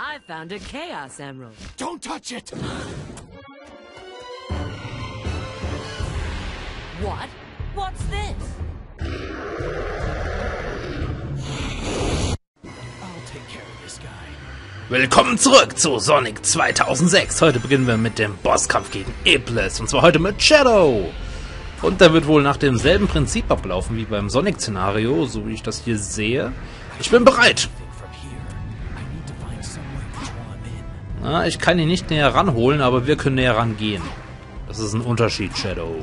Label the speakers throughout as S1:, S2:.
S1: I found a Chaos Emerald.
S2: Don't touch it!
S1: What? What's this?
S2: I'll take care of this guy.
S3: Willkommen zurück zu Sonic 2006. Heute beginnen wir mit dem Bosskampf gegen Iblis. Und zwar heute mit Shadow. Und der wird wohl nach demselben Prinzip ablaufen wie beim Sonic-Szenario, so wie ich das hier sehe. Ich bin bereit. Na, ich kann ihn nicht näher ranholen, aber wir können näher rangehen. Das ist ein Unterschied, Shadow.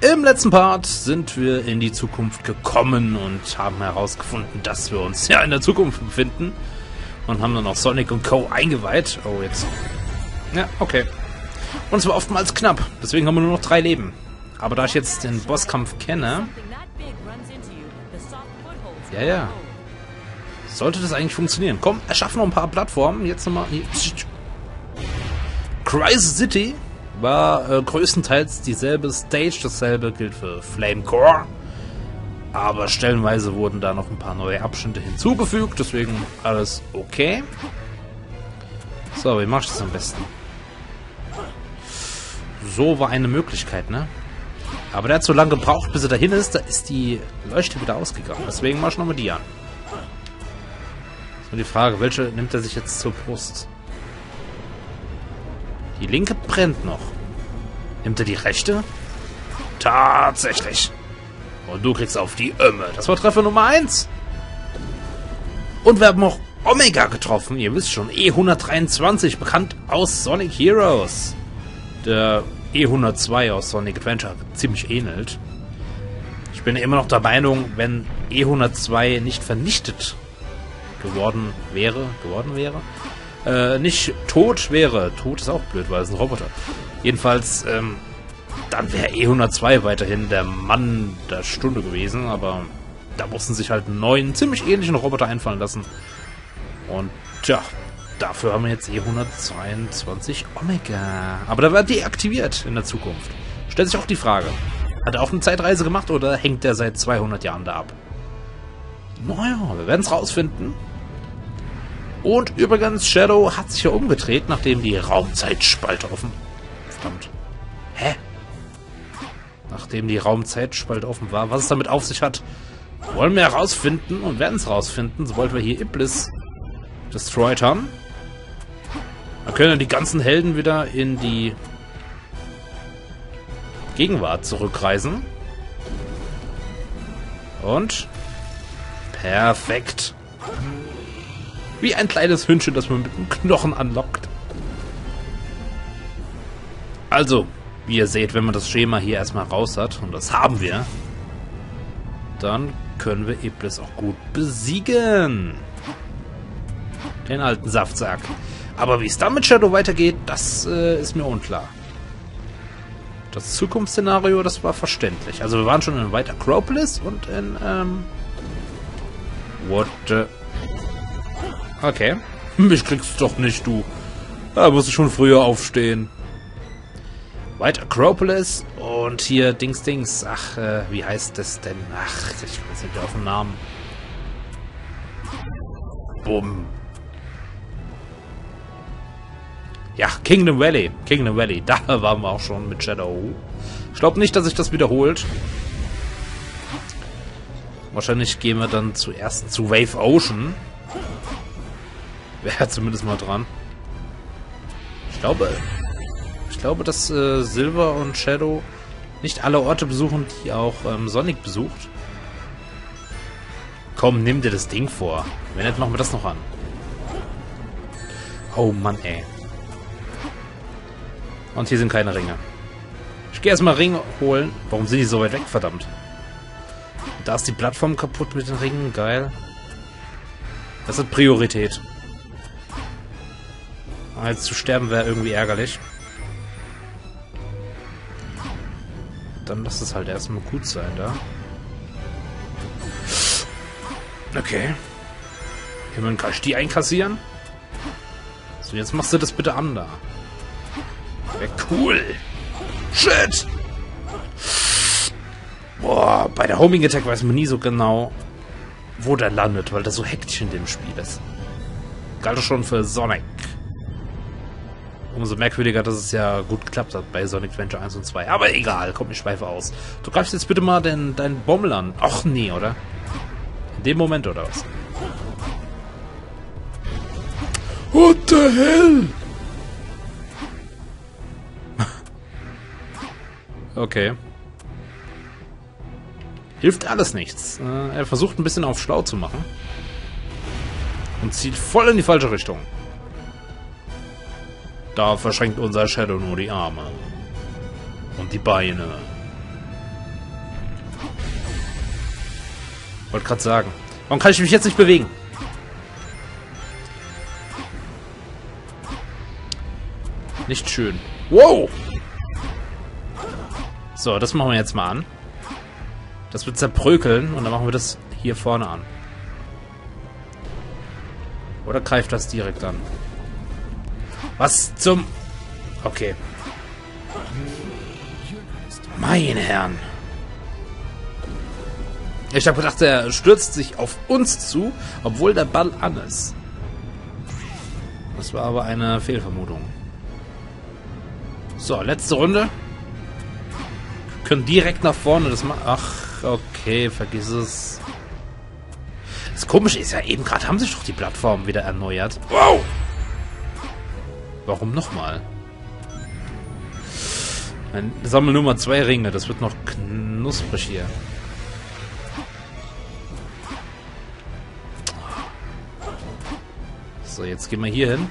S3: Im letzten Part sind wir in die Zukunft gekommen und haben herausgefunden, dass wir uns ja in der Zukunft befinden. Und haben dann auch Sonic und Co. eingeweiht. Oh, jetzt. Ja, okay. Und es war oftmals knapp. Deswegen haben wir nur noch drei Leben. Aber da ich jetzt den Bosskampf kenne. Ja, ja. Sollte das eigentlich funktionieren. Komm, erschaffen noch ein paar Plattformen. Jetzt nochmal. Crisis City war äh, größtenteils dieselbe Stage. Dasselbe gilt für Flame Core. Aber stellenweise wurden da noch ein paar neue Abschnitte hinzugefügt. Deswegen alles okay. So, wie mach ich das am besten? So war eine Möglichkeit, ne? Aber der hat so lange gebraucht, bis er dahin ist. Da ist die Leuchte wieder ausgegangen. Deswegen mach ich nochmal die an. So die Frage, welche nimmt er sich jetzt zur Brust? Die linke brennt noch. Nimmt er die rechte? Tatsächlich. Und du kriegst auf die Ömme. Das war Treffer Nummer 1. Und wir haben auch Omega getroffen. Ihr wisst schon, E123, bekannt aus Sonic Heroes. Der E102 aus Sonic Adventure ziemlich ähnelt. Ich bin immer noch der Meinung, wenn E102 nicht vernichtet geworden wäre, geworden wäre, äh, nicht tot wäre, tot ist auch blöd, weil es ein Roboter. Jedenfalls, ähm, dann wäre E102 weiterhin der Mann der Stunde gewesen, aber da mussten sich halt einen neuen, ziemlich ähnlichen Roboter einfallen lassen. Und tja, dafür haben wir jetzt E122 Omega. Aber da wird deaktiviert in der Zukunft. Stellt sich auch die Frage, hat er auch eine Zeitreise gemacht oder hängt er seit 200 Jahren da ab? Naja, wir werden es rausfinden. Und übrigens, Shadow hat sich ja umgedreht, nachdem die Raumzeitspalte offen... Verdammt. Hä? Nachdem die Raumzeitspalte offen war. Was es damit auf sich hat, wollen wir herausfinden und werden es herausfinden, sobald wir hier Iblis destroyed haben. Dann können die ganzen Helden wieder in die Gegenwart zurückreisen. Und perfekt. Wie ein kleines Hündchen, das man mit einem Knochen anlockt. Also, wie ihr seht, wenn man das Schema hier erstmal raus hat, und das haben wir, dann können wir Iblis auch gut besiegen. Den alten Saftsack. Aber wie es dann mit Shadow weitergeht, das äh, ist mir unklar. Das Zukunftsszenario, das war verständlich. Also wir waren schon in White Acropolis und in, ähm... What the... Okay. Mich kriegst du doch nicht, du. Da musst du schon früher aufstehen. White Acropolis und hier Dings Dings. Ach, äh, wie heißt das denn? Ach, ich weiß nicht auf den Namen. Bumm. Ja, Kingdom Valley. Kingdom Valley. Da waren wir auch schon mit Shadow. Ich glaube nicht, dass sich das wiederholt. Wahrscheinlich gehen wir dann zuerst zu Wave Ocean. Wäre zumindest mal dran. Ich glaube, ich glaube, dass äh, Silver und Shadow nicht alle Orte besuchen, die auch ähm, Sonic besucht. Komm, nimm dir das Ding vor. Wenn nicht, machen wir das noch an. Oh Mann, ey. Und hier sind keine Ringe. Ich gehe erstmal Ringe holen. Warum sind die so weit weg, verdammt? Da ist die Plattform kaputt mit den Ringen. Geil. Das hat Priorität. Ah, Jetzt zu sterben wäre irgendwie ärgerlich. Dann lass es halt erstmal gut sein da. Okay. Immerhin kann ich die einkassieren. So, jetzt machst du das bitte an da. Wäre cool. Shit! Boah, bei der Homing Attack weiß man nie so genau, wo der landet, weil da so hektisch in dem Spiel ist. galt schon für Sonic. Umso merkwürdiger, dass es ja gut geklappt hat bei Sonic Adventure 1 und 2. Aber egal, komm, ich schweife aus. Du greifst jetzt bitte mal den, deinen Bommel an. Ach nee, oder? In dem Moment, oder was? What the hell? okay. Hilft alles nichts. Äh, er versucht ein bisschen auf schlau zu machen. Und zieht voll in die falsche Richtung. Da verschränkt unser Shadow nur die Arme. Und die Beine. Wollte gerade sagen. Warum kann ich mich jetzt nicht bewegen? Nicht schön. Wow! So, das machen wir jetzt mal an. Das wird zerbrökeln und dann machen wir das hier vorne an. Oder greift das direkt an? Was zum... Okay. Meine Herren. Ich habe gedacht, er stürzt sich auf uns zu, obwohl der Ball an ist. Das war aber eine Fehlvermutung. So, letzte Runde. Wir können direkt nach vorne das machen. Ach, okay, vergiss es. Das Komische ist ja, eben gerade haben sich doch die Plattformen wieder erneuert. Wow! Warum nochmal? Sammel nur mal zwei Ringe, das wird noch knusprig hier. So, jetzt gehen wir hier hin.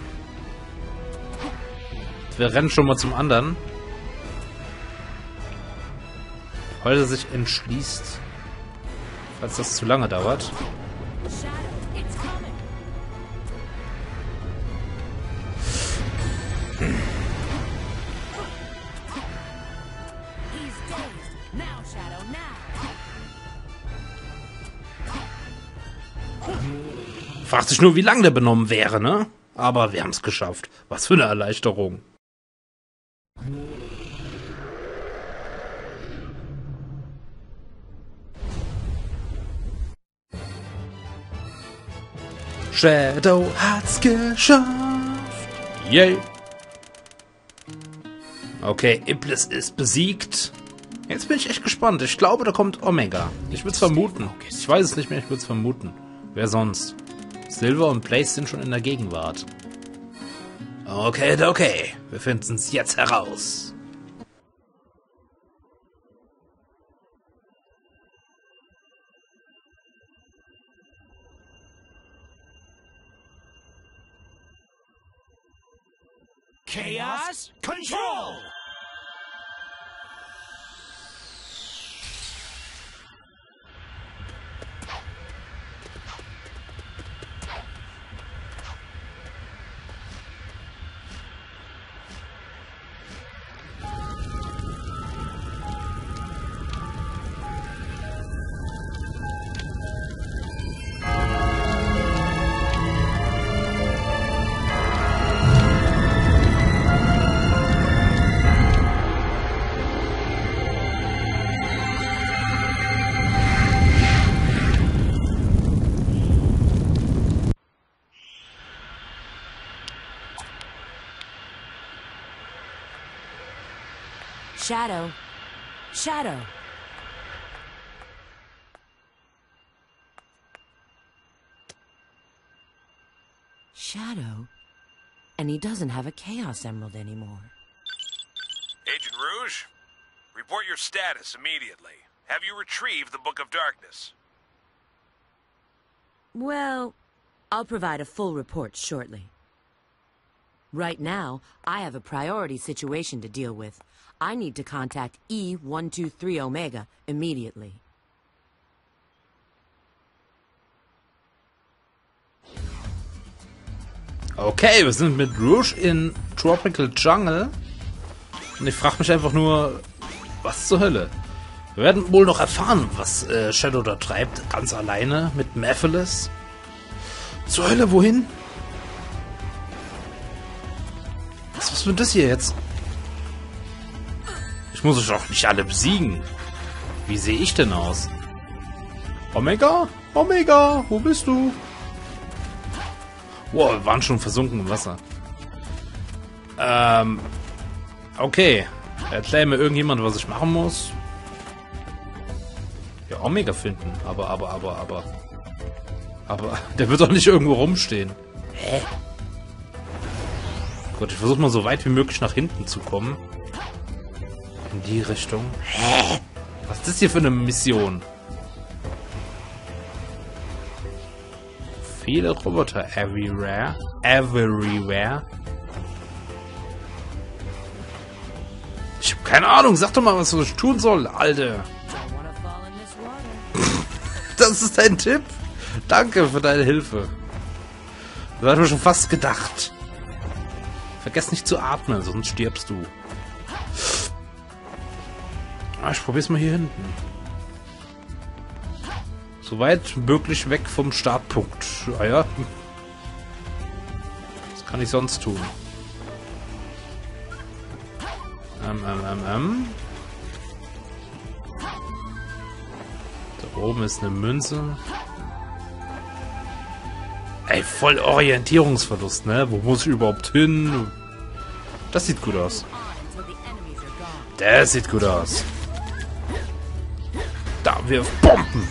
S3: Wir rennen schon mal zum anderen. Weil er sich entschließt, falls das zu lange dauert. Fragt sich nur, wie lang der benommen wäre, ne? Aber wir haben es geschafft. Was für eine Erleichterung. Shadow hat's geschafft. Yay. Okay, Iblis ist besiegt. Jetzt bin ich echt gespannt. Ich glaube, da kommt Omega. Ich würde es vermuten. Ich weiß es nicht mehr, ich würde es vermuten. Wer sonst? Silver und Blaze sind schon in der Gegenwart. Okay, okay. Wir finden es jetzt heraus.
S1: Shadow. Shadow. Shadow? And he doesn't have a Chaos Emerald anymore.
S4: Agent Rouge, report your status immediately. Have you retrieved the Book of Darkness?
S1: Well, I'll provide a full report shortly. Right now, I have a priority situation to deal with. I need to contact E123 Omega immediately.
S3: Okay, wir sind mit Rouge in Tropical Jungle. Und ich frage mich einfach nur, was zur Hölle? Wir werden wohl noch erfahren, was äh, Shadow da treibt, ganz alleine mit Mephiles. Zur Hölle, wohin? Was, was wird das hier jetzt? Ich muss euch doch nicht alle besiegen. Wie sehe ich denn aus? Omega? Omega, wo bist du? Wow, wir waren schon versunken im Wasser. Ähm. Okay. Erklär mir irgendjemand, was ich machen muss. Ja, Omega finden. Aber, aber, aber, aber. Aber, der wird doch nicht irgendwo rumstehen. Hä? Gut, ich versuche mal so weit wie möglich nach hinten zu kommen. In die Richtung. Hä? Was ist das hier für eine Mission? Viele Roboter everywhere. Everywhere. Ich habe keine Ahnung. Sag doch mal, was ich tun soll, Alter. Das ist dein Tipp. Danke für deine Hilfe. Das hat mir schon fast gedacht. Vergiss nicht zu atmen, sonst stirbst du. Ich probier's mal hier hinten. So weit möglich weg vom Startpunkt. Ah ja. Was kann ich sonst tun? Ähm, ähm, ähm, ähm. Da oben ist eine Münze. Ey, voll Orientierungsverlust, ne? Wo muss ich überhaupt hin? Das sieht gut aus. Der sieht gut aus. Wirf Bomben.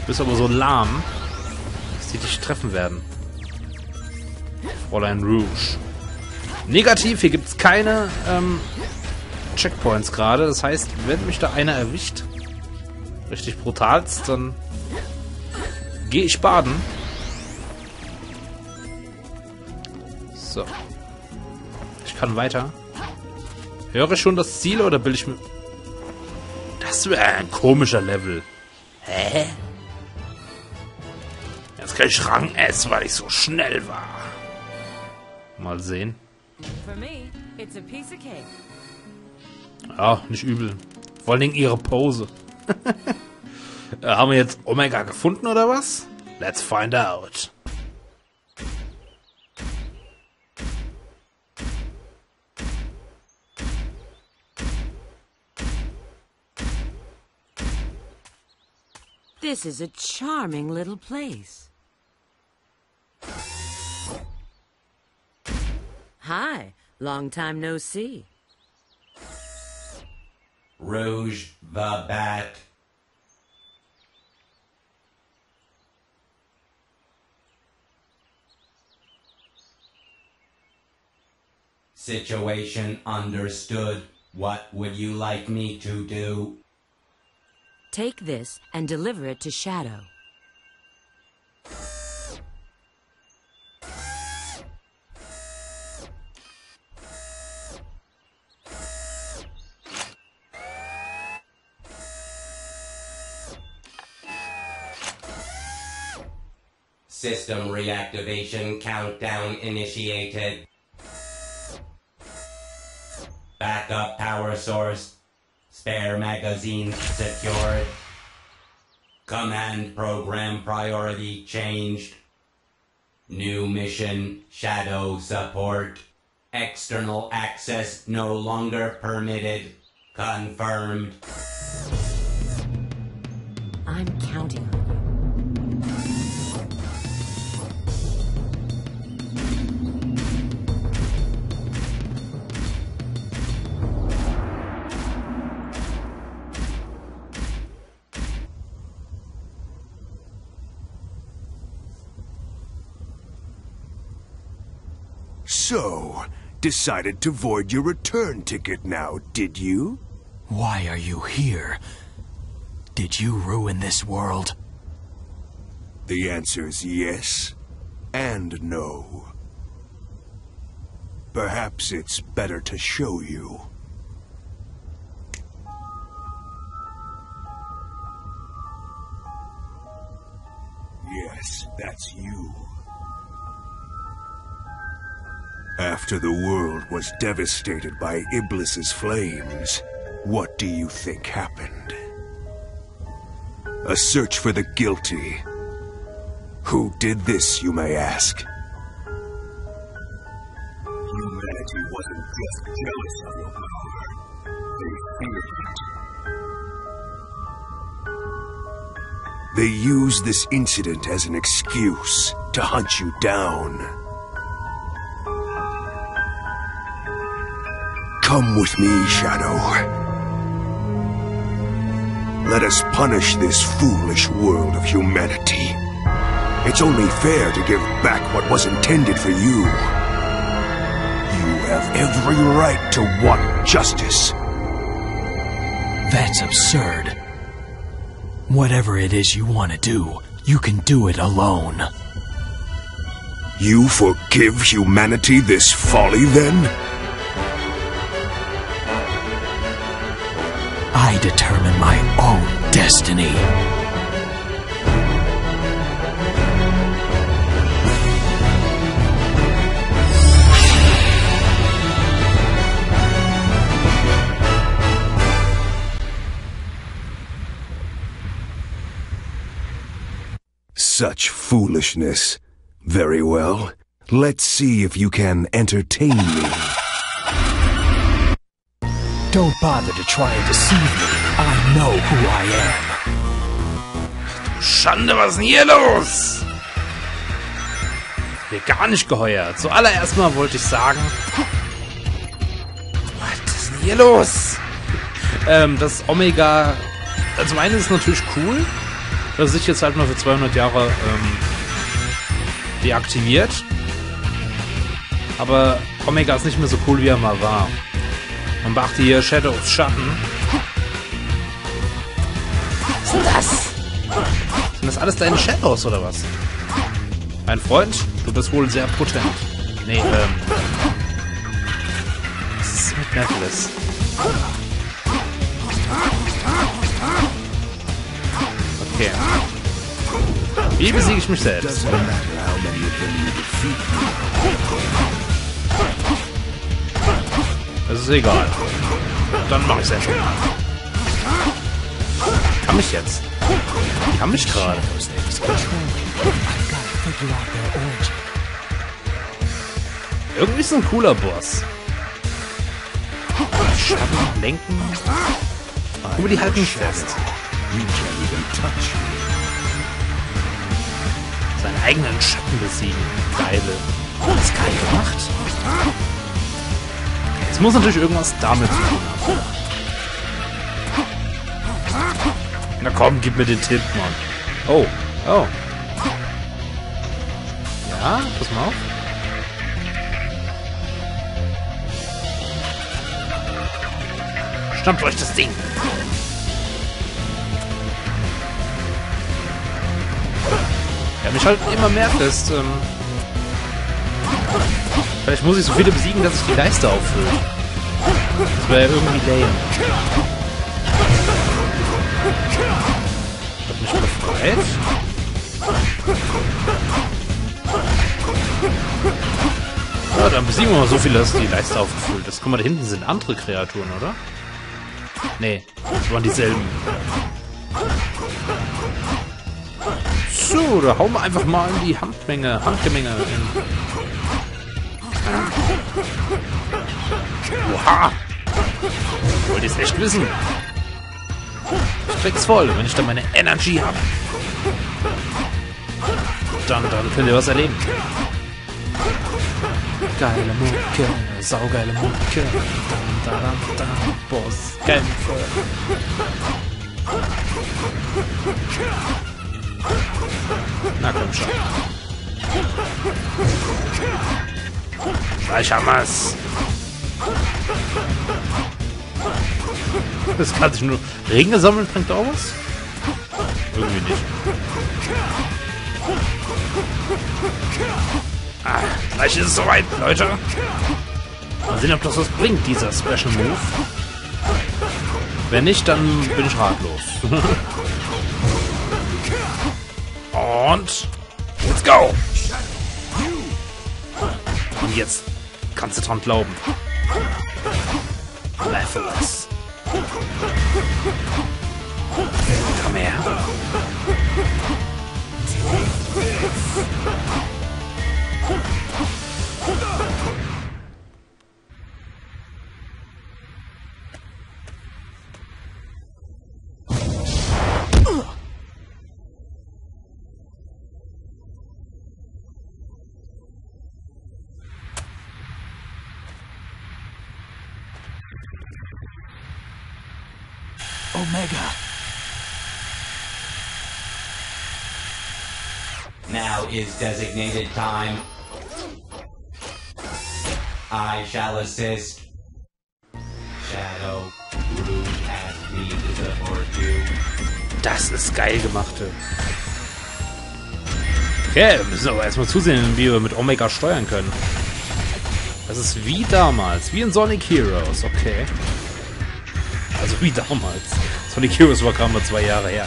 S3: Du bist aber so lahm, dass die dich treffen werden. Fräulein Rouge. Negativ, hier gibt's keine ähm, Checkpoints gerade. Das heißt, wenn mich da einer erwischt, richtig brutalst, dann gehe ich baden. So. Ich kann weiter. Höre ich schon das Ziel oder will ich mir... Das wäre ein komischer Level. Hä? Jetzt kann ich Rang S, weil ich so schnell war. Mal sehen. Ja, nicht übel. Vor allen Dingen ihre Pose. Äh, Haben wir jetzt Omega gefunden oder was? Let's find out.
S1: This is a charming little place. Hi, long time no see.
S5: Rouge the Bat. Situation understood. What would you like me to do?
S1: Take this and deliver it to Shadow.
S5: System reactivation countdown initiated. Backup power source. Spare magazines secured. Command program priority changed. New mission shadow support. External access no longer permitted. Confirmed.
S6: So, decided to void your return ticket now, did you?
S2: Why are you here? Did you ruin this world?
S6: The answer's yes and no. Perhaps it's better to show you. Yes, that's you. After the world was devastated by Iblis's flames, what do you think happened? A search for the guilty. Who did this, you may ask? Humanity wasn't just jealous of your power. They feared it. They used this incident as an excuse to hunt you down. Come with me, Shadow. Let us punish this foolish world of humanity. It's only fair to give back what was intended for you. You have every right to want justice.
S2: That's absurd. Whatever it is you want to do, you can do it alone.
S6: You forgive humanity this folly, then?
S2: I determine my own destiny.
S6: Such foolishness. Very well. Let's see if you can entertain me.
S2: Don't bother to try and deceive me. I know who I am.
S3: Schande, was ist denn hier los? Mir gar nicht geheuert. Zuallererst mal wollte ich sagen... Was ist denn hier los? Ähm, das Omega... Also meine ist natürlich cool, dass sich jetzt halt mal für 200 Jahre ähm, deaktiviert. Aber Omega ist nicht mehr so cool, wie er mal war. Man beachte hier Shadows Schatten. Was ist denn das? Sind das alles deine Shadows oder was? Mein Freund, du bist wohl sehr potent. Nee, ähm. Was ist mit Necklace? Okay. Wie besiege ich mich selbst? Das ist egal. Dann mach ich's einfach. Kann mich jetzt. Die haben mich gerade. Irgendwie ist ein cooler Boss. Schatten, lenken. Guck die halten fest. Seinen eigenen Schatten besiegen. Geile. Das ist geil gemacht. Es muss natürlich irgendwas damit haben. Na komm, gib mir den Tipp, Mann. Oh, oh. Ja, pass mal auf. Schnappt euch das Ding. Ja, mich halt immer mehr fest. Ähm Vielleicht muss ich so viele besiegen, dass ich die Leiste auffülle. Das wäre ja irgendwie lame. Hat mich befreit? Ja, dann besiegen wir mal so viele, dass die Leiste aufgefüllt ist. Guck mal, da hinten sind andere Kreaturen, oder? Nee, das waren dieselben. So, da hauen wir einfach mal in die Handmenge, Handgemenge. In. Oha! Wollt ihr es echt wissen? Ich krieg's voll, wenn ich dann meine Energy habe. Dann, dann könnt ihr was erleben. Geile Mucke, saugeile Mucke. Da, da, da, Boss, Kämpfe. Na komm schon. Wir's. Das kann sich nur... Regen sammeln bringt auch was? Irgendwie nicht. Ah, gleich ist es soweit, Leute. Mal sehen, ob das was bringt, dieser Special Move. Wenn nicht, dann bin ich ratlos. Und... Let's go! Und jetzt kannst du dran glauben. Leveless. Komm her.
S2: Omega.
S5: Now is designated time. I shall assist. Shadow, support you.
S3: Das ist geil gemacht. Okay, wir müssen aber erstmal zusehen, wie wir mit Omega steuern können. Das ist wie damals, wie in Sonic Heroes, okay. Also wie damals. Sonic Heroes war gerade mal zwei Jahre her.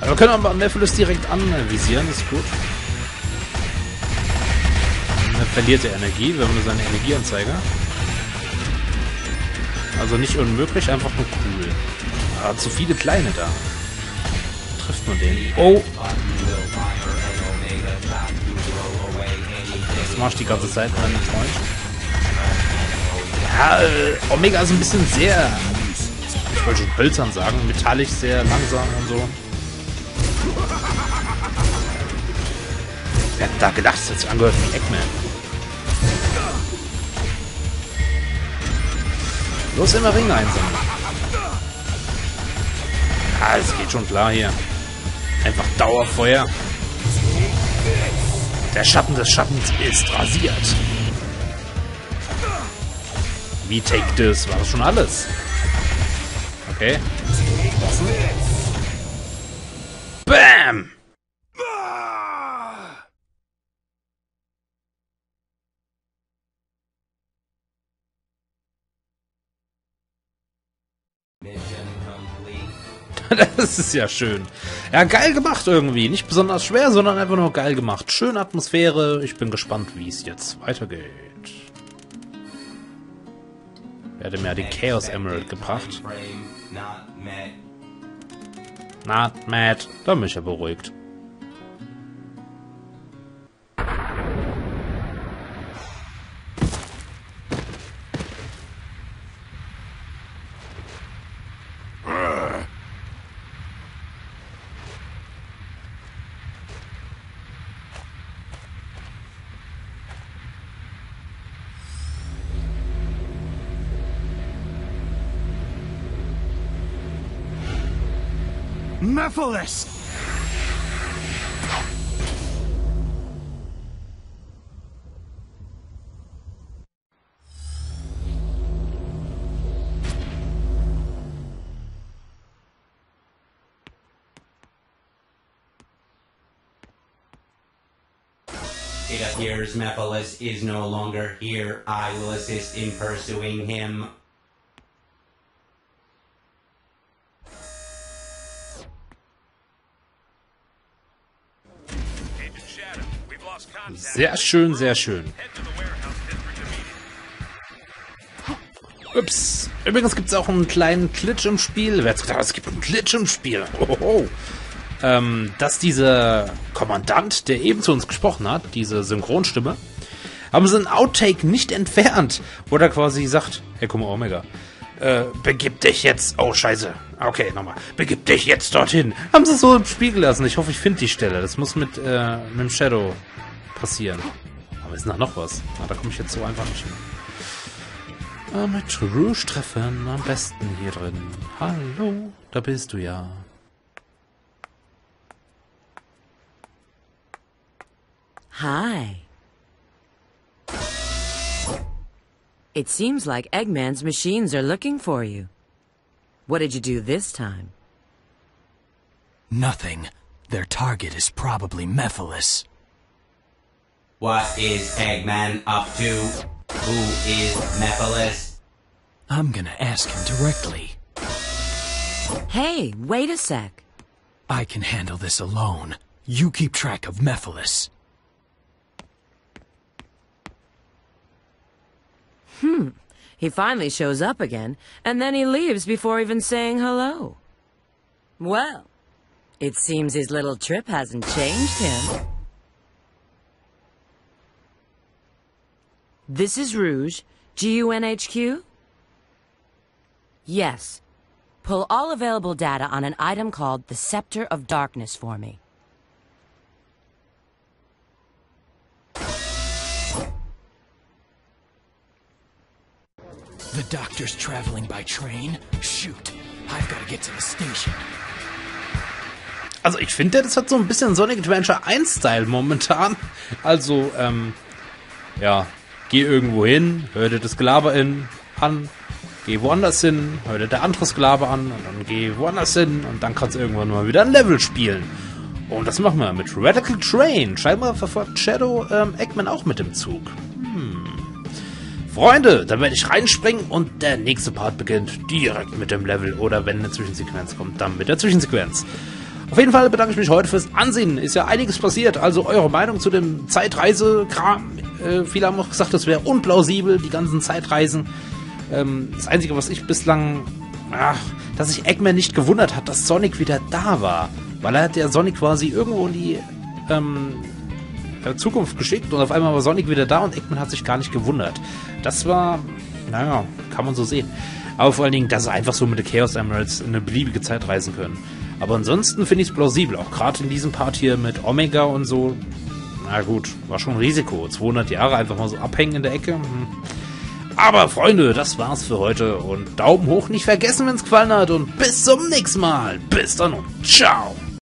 S3: Aber wir können aber Nephilis direkt anvisieren, ist gut. Dann verliert er Energie, wir haben nur seine Energieanzeiger. Also nicht unmöglich, einfach nur cool. Aber zu viele kleine da. Trifft man den? Oh, das mach die ganze Zeit, mein Freund. Ja, äh, Omega ist ein bisschen sehr, ich wollte schon hölzern sagen, metallisch sehr langsam und so. Wer hat da gedacht, das hat sich angehört wie Eggman? Los immer Ring einsammeln. Ah, es geht schon klar hier. Einfach Dauerfeuer. Der Schatten des Schattens ist rasiert. Wie Take This? War das schon alles? Okay. Bam! Das ist ja schön. Ja, geil gemacht irgendwie. Nicht besonders schwer, sondern einfach nur geil gemacht. Schöne Atmosphäre. Ich bin gespannt, wie es jetzt weitergeht. Werde mir die Chaos Emerald gebracht.
S5: Not met.
S3: Not mad. Da bin ich ja beruhigt.
S2: Mephiles!
S5: It appears Mephiles is no longer here. I will assist in pursuing him.
S3: Sehr schön, sehr schön. Ups. Übrigens gibt es auch einen kleinen Glitch im Spiel. Wer hat gedacht, es gibt einen Glitch im Spiel? Ohoho. Ähm, dass dieser Kommandant, der eben zu uns gesprochen hat, diese Synchronstimme, haben sie einen Outtake nicht entfernt, wo der quasi sagt, hey, guck mal, Omega, äh, begib dich jetzt, oh scheiße, okay, nochmal, begib dich jetzt dorthin. Haben sie es so im Spiel gelassen. Ich hoffe, ich finde die Stelle. Das muss mit, äh, mit dem Shadow passieren. Aber ist da noch was? Na, da komme ich jetzt so einfach nicht hin. Äh, mit Rouge treffen am besten hier drin. Hallo, da bist du ja.
S1: Hi. It seems like Eggman's machines are looking for you. What did you do this time?
S2: Nothing. Their target is probably Mephiles.
S5: What is Eggman up to? Who is Mephiles?
S2: I'm gonna ask him directly.
S1: Hey, wait a sec.
S2: I can handle this alone. You keep track of Mephiles. Hmm.
S1: He finally shows up again, and then he leaves before even saying hello. Well, it seems his little trip hasn't changed him. This is Rouge, GUNHQ? Yes. Pull all available data on an item called the Scepter of Darkness for me.
S2: The doctor's traveling by train? Shoot. I've got to get to the station.
S3: Also ich finde, das hat so ein bisschen Sonic Adventure 1 Style momentan. Also, ähm, ja, geh irgendwo hin, hör dir das Gelaber in, an, geh woanders hin, hör dir der andere Sklave an und dann geh woanders hin und dann kannst du irgendwann mal wieder ein Level spielen. Und das machen wir mit Radical Train. Scheinbar verfolgt Shadow ähm, Eggman auch mit dem Zug. Hm. Freunde, da werde ich reinspringen und der nächste Part beginnt direkt mit dem Level oder wenn eine Zwischensequenz kommt, dann mit der Zwischensequenz. Auf jeden Fall bedanke ich mich heute fürs Ansehen. Ist ja einiges passiert. Also eure Meinung zu dem Zeitreise-Kram. Äh, viele haben auch gesagt, das wäre unplausibel, die ganzen Zeitreisen. Ähm, das Einzige, was ich bislang... Ach, dass sich Eggman nicht gewundert hat, dass Sonic wieder da war. Weil er hat ja Sonic quasi irgendwo in die ähm, äh, Zukunft geschickt und auf einmal war Sonic wieder da und Eggman hat sich gar nicht gewundert. Das war, naja, kann man so sehen. Aber vor allen Dingen, dass sie einfach so mit den Chaos Emeralds in eine beliebige Zeit reisen können. Aber ansonsten finde ich es plausibel, auch gerade in diesem Part hier mit Omega und so. Na gut, war schon ein Risiko. 200 Jahre einfach mal so abhängen in der Ecke. Hm. Aber Freunde, das war's für heute und Daumen hoch nicht vergessen, wenn's gefallen hat und bis zum nächsten Mal. Bis dann und ciao.